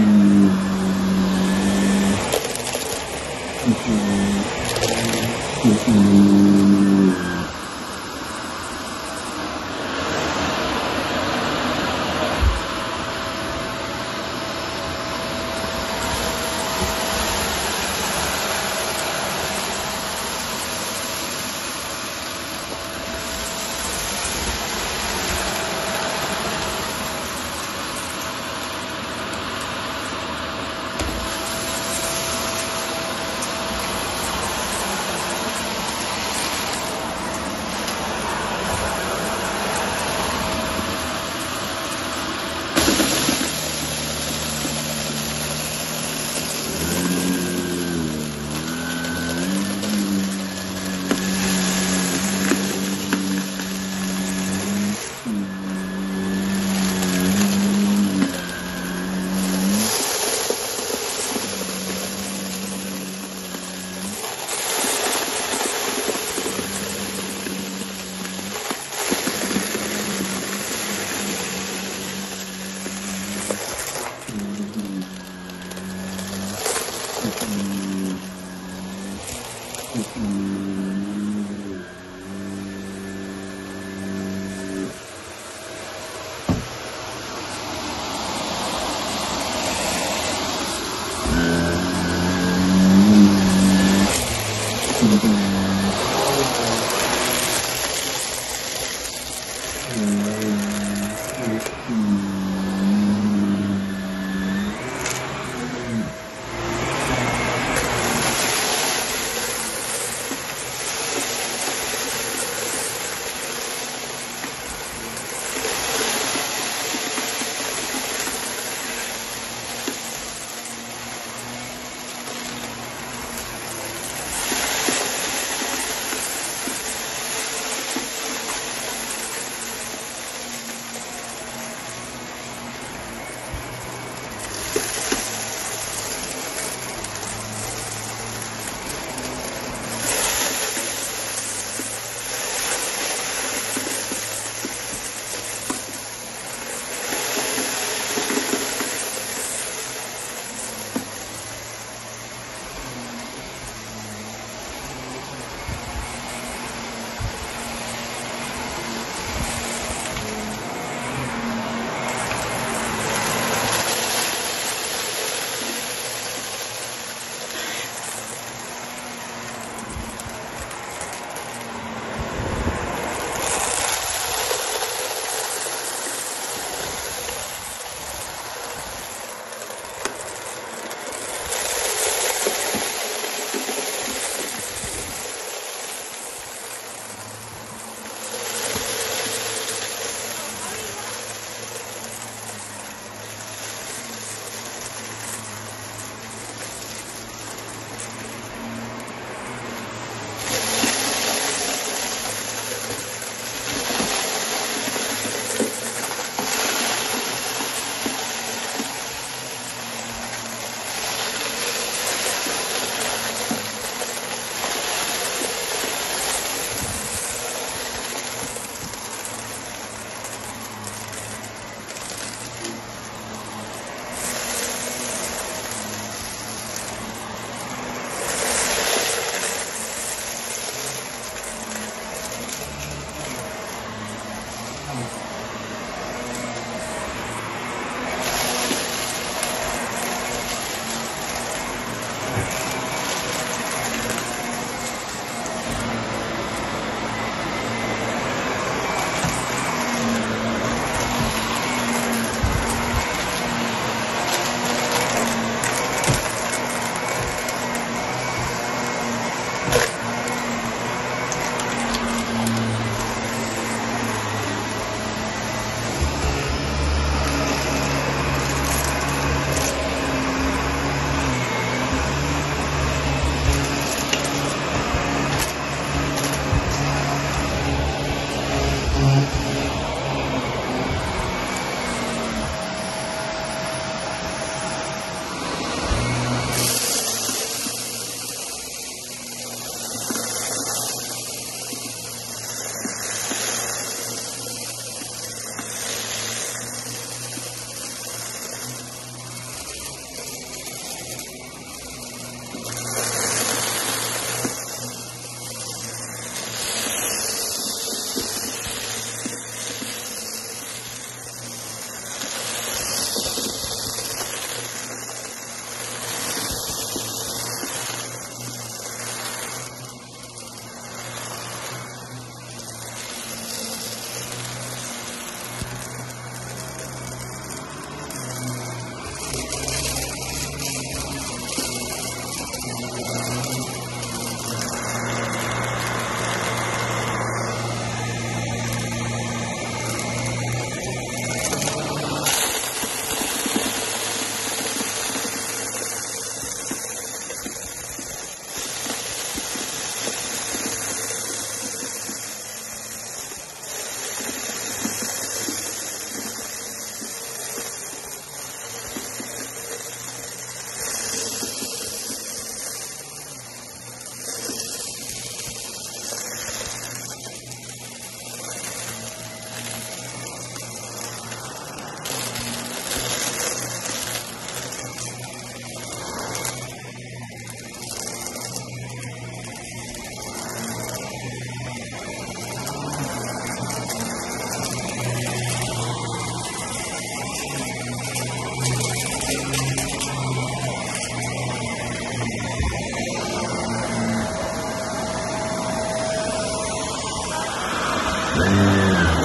you Mm-hmm. 嗯。